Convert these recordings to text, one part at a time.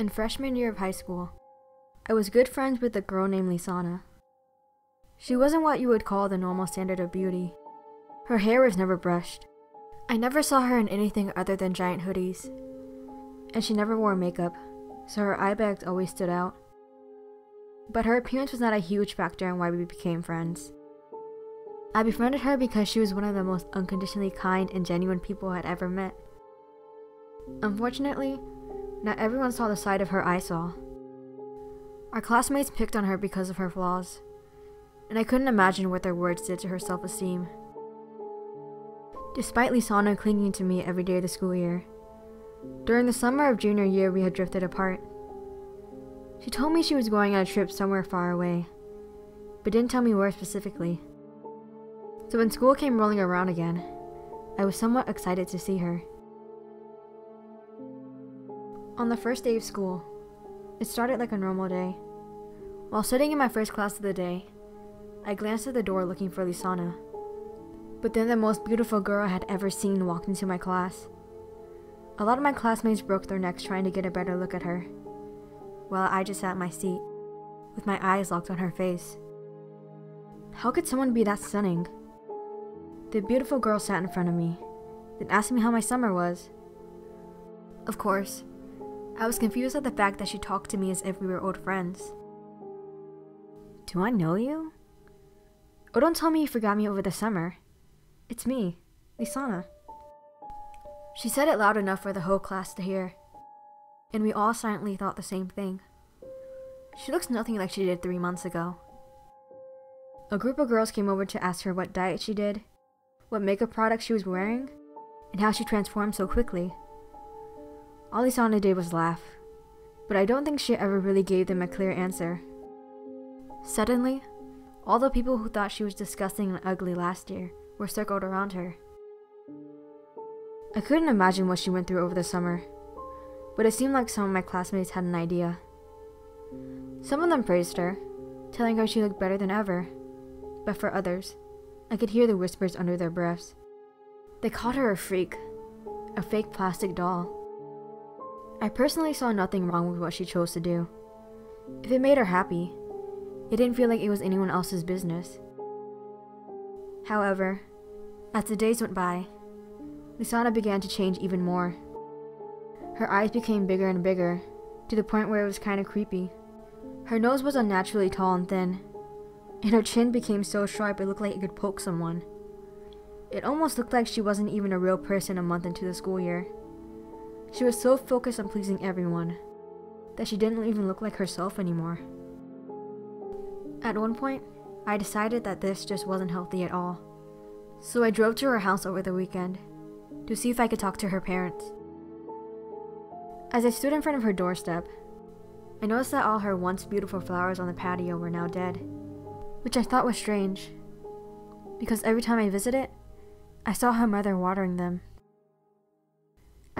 In freshman year of high school, I was good friends with a girl named Lisana. She wasn't what you would call the normal standard of beauty. Her hair was never brushed. I never saw her in anything other than giant hoodies. And she never wore makeup, so her eye bags always stood out. But her appearance was not a huge factor in why we became friends. I befriended her because she was one of the most unconditionally kind and genuine people I had ever met. Unfortunately, not everyone saw the side of her I saw. Our classmates picked on her because of her flaws, and I couldn't imagine what their words did to her self esteem. Despite Lisana clinging to me every day of the school year, during the summer of junior year we had drifted apart. She told me she was going on a trip somewhere far away, but didn't tell me where specifically. So when school came rolling around again, I was somewhat excited to see her. On the first day of school, it started like a normal day. While sitting in my first class of the day, I glanced at the door looking for Lisana. But then the most beautiful girl I had ever seen walked into my class. A lot of my classmates broke their necks trying to get a better look at her, while I just sat in my seat, with my eyes locked on her face. How could someone be that stunning? The beautiful girl sat in front of me, then asked me how my summer was. Of course, I was confused at the fact that she talked to me as if we were old friends. Do I know you? Oh, don't tell me you forgot me over the summer. It's me, Lisana. She said it loud enough for the whole class to hear, and we all silently thought the same thing. She looks nothing like she did three months ago. A group of girls came over to ask her what diet she did what makeup products she was wearing, and how she transformed so quickly. All Lisana did was laugh, but I don't think she ever really gave them a clear answer. Suddenly, all the people who thought she was disgusting and ugly last year were circled around her. I couldn't imagine what she went through over the summer, but it seemed like some of my classmates had an idea. Some of them praised her, telling her she looked better than ever, but for others, I could hear the whispers under their breaths. They called her a freak, a fake plastic doll. I personally saw nothing wrong with what she chose to do. If it made her happy, it didn't feel like it was anyone else's business. However, as the days went by, Lisana began to change even more. Her eyes became bigger and bigger, to the point where it was kind of creepy. Her nose was unnaturally tall and thin, and her chin became so sharp it looked like it could poke someone. It almost looked like she wasn't even a real person a month into the school year. She was so focused on pleasing everyone that she didn't even look like herself anymore. At one point, I decided that this just wasn't healthy at all. So I drove to her house over the weekend to see if I could talk to her parents. As I stood in front of her doorstep, I noticed that all her once beautiful flowers on the patio were now dead which I thought was strange, because every time I visited, I saw her mother watering them.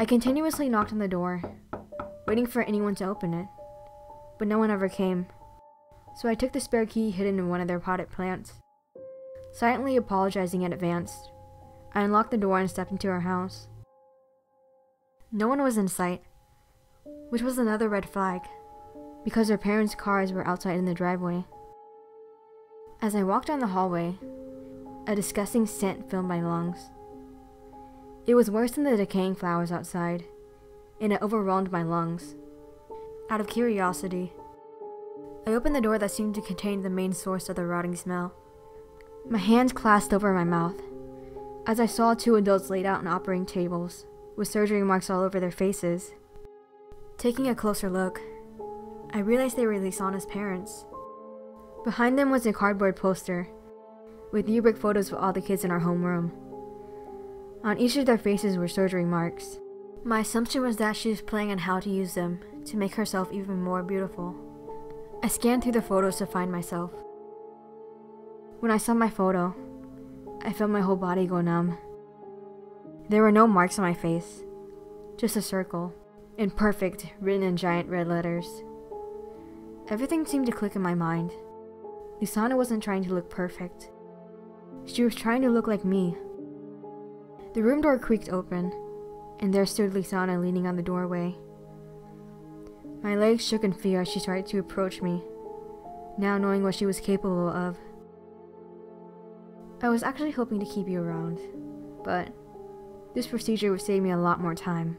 I continuously knocked on the door, waiting for anyone to open it, but no one ever came, so I took the spare key hidden in one of their potted plants. Silently apologizing in advance, I unlocked the door and stepped into her house. No one was in sight, which was another red flag, because her parents' cars were outside in the driveway. As I walked down the hallway, a disgusting scent filled my lungs. It was worse than the decaying flowers outside, and it overwhelmed my lungs. Out of curiosity, I opened the door that seemed to contain the main source of the rotting smell. My hands clasped over my mouth as I saw two adults laid out on operating tables, with surgery marks all over their faces. Taking a closer look, I realized they were Lisana's parents. Behind them was a cardboard poster with yearbook photos of all the kids in our homeroom. On each of their faces were surgery marks. My assumption was that she was planning on how to use them to make herself even more beautiful. I scanned through the photos to find myself. When I saw my photo, I felt my whole body go numb. There were no marks on my face, just a circle, in perfect, written in giant red letters. Everything seemed to click in my mind. Lisana wasn't trying to look perfect. She was trying to look like me. The room door creaked open, and there stood Lisana leaning on the doorway. My legs shook in fear as she started to approach me, now knowing what she was capable of. I was actually hoping to keep you around, but this procedure would save me a lot more time.